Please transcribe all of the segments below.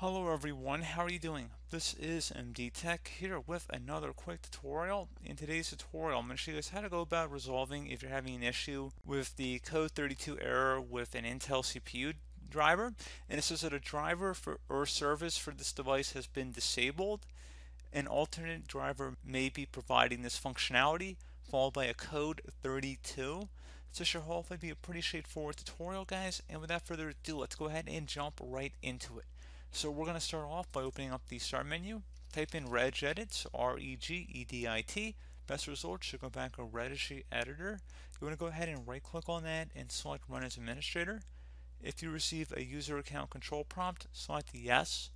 Hello everyone, how are you doing? This is MD Tech here with another quick tutorial. In today's tutorial, I'm going to show you guys how to go about resolving if you're having an issue with the code 32 error with an Intel CPU driver. And it says that a driver for or service for this device has been disabled. An alternate driver may be providing this functionality followed by a code 32. So should hopefully be a pretty straightforward tutorial guys. And without further ado, let's go ahead and jump right into it. So we're going to start off by opening up the start menu. Type in regedit, R-E-G-E-D-I-T. Best result should go back to registry editor. You want to go ahead and right click on that and select run as administrator. If you receive a user account control prompt, select yes.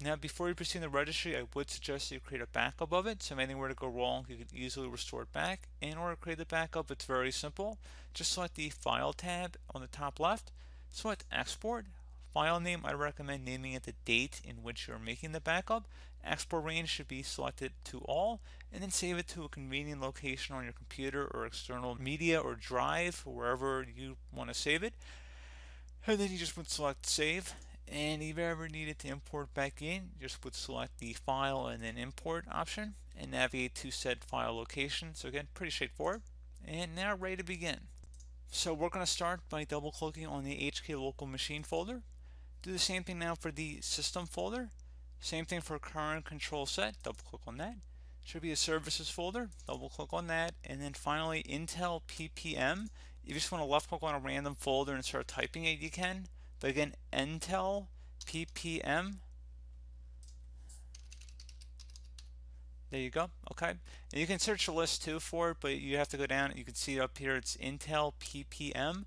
Now before you proceed in the registry, I would suggest you create a backup of it. So if anything were to go wrong, you could easily restore it back. In order to create the backup, it's very simple. Just select the File tab on the top left, select Export, File name, I recommend naming it the date in which you're making the backup. Export range should be selected to all, and then save it to a convenient location on your computer or external media or drive, wherever you want to save it. And then you just would select save. And if you ever needed to import back in, just would select the file and then import option and navigate to said file location. So again, pretty straightforward. And now ready to begin. So we're going to start by double clicking on the HK local machine folder. Do the same thing now for the system folder. Same thing for current control set, double click on that. Should be a services folder, double click on that. And then finally Intel PPM. If you just want to left click on a random folder and start typing it, you can. But again, Intel PPM. There you go. Okay. And you can search the list too for it, but you have to go down. You can see up here it's Intel PPM.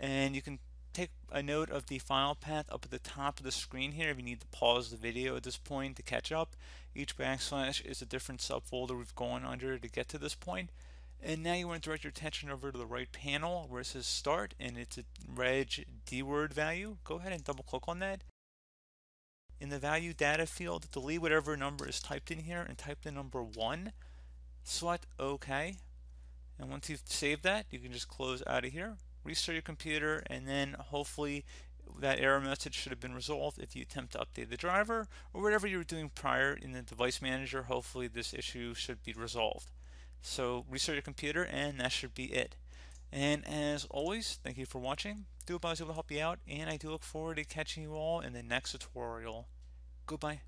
And you can take a note of the file path up at the top of the screen here if you need to pause the video at this point to catch up. Each backslash is a different subfolder we've gone under to get to this point. And now you want to direct your attention over to the right panel where it says start and it's a reg dword value. Go ahead and double click on that. In the value data field, delete whatever number is typed in here and type the number 1. Select OK. And once you've saved that, you can just close out of here restart your computer, and then hopefully that error message should have been resolved if you attempt to update the driver or whatever you were doing prior in the device manager. Hopefully this issue should be resolved. So restart your computer and that should be it. And as always thank you for watching. Do hope I was able to help you out and I do look forward to catching you all in the next tutorial. Goodbye